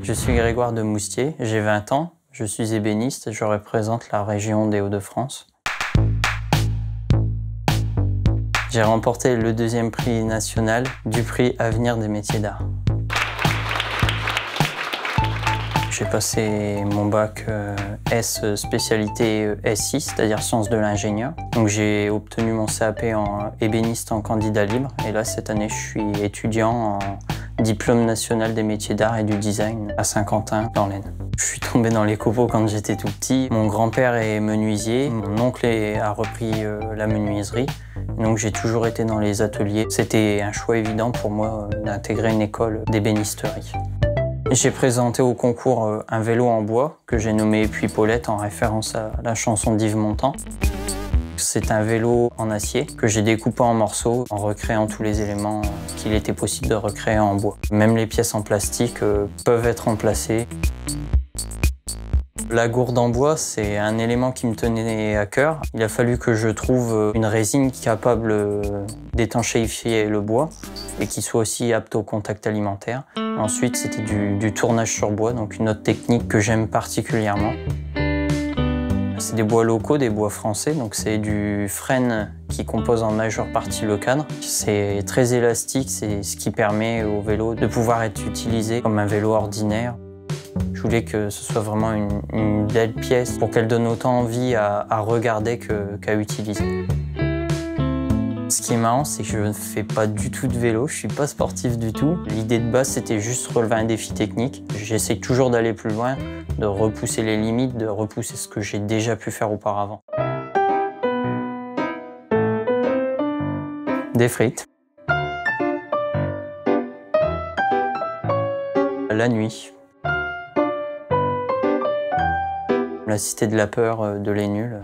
Je suis Grégoire de Moustier, j'ai 20 ans, je suis ébéniste, je représente la région des Hauts-de-France. J'ai remporté le deuxième prix national du prix Avenir des métiers d'art. J'ai passé mon bac euh, S spécialité euh, S6, c'est-à-dire sciences de l'ingénieur. Donc j'ai obtenu mon CAP en ébéniste en candidat libre et là cette année je suis étudiant en diplôme national des métiers d'art et du design à Saint-Quentin dans l'Aisne. Je suis tombé dans les copeaux quand j'étais tout petit. Mon grand-père est menuisier, mon oncle a repris euh, la menuiserie. Donc j'ai toujours été dans les ateliers. C'était un choix évident pour moi d'intégrer une école d'ébénisterie. J'ai présenté au concours euh, un vélo en bois que j'ai nommé Puis Paulette en référence à la chanson d'Yves Montand. C'est un vélo en acier que j'ai découpé en morceaux en recréant tous les éléments qu'il était possible de recréer en bois. Même les pièces en plastique euh, peuvent être remplacées. La gourde en bois, c'est un élément qui me tenait à cœur. Il a fallu que je trouve une résine capable d'étanchéifier le bois et qui soit aussi apte au contact alimentaire. Ensuite, c'était du, tournage sur bois, donc une autre technique que j'aime particulièrement. C'est des bois locaux, des bois français, donc c'est du frêne qui compose en majeure partie le cadre. C'est très élastique, c'est ce qui permet au vélo de pouvoir être utilisé comme un vélo ordinaire. Je voulais que ce soit vraiment une, belle pièce pour qu'elle donne autant envie à, regarder qu'à utiliser. Ce qui est marrant, c'est que je ne fais pas du tout de vélo, je suis pas sportif du tout. L'idée de base, c'était juste relever un défi technique. J'essaie toujours d'aller plus loin, de repousser les limites, de repousser ce que j'ai déjà pu faire auparavant. Des frites. La nuit, La cité de la peur euh, de Les Nuls.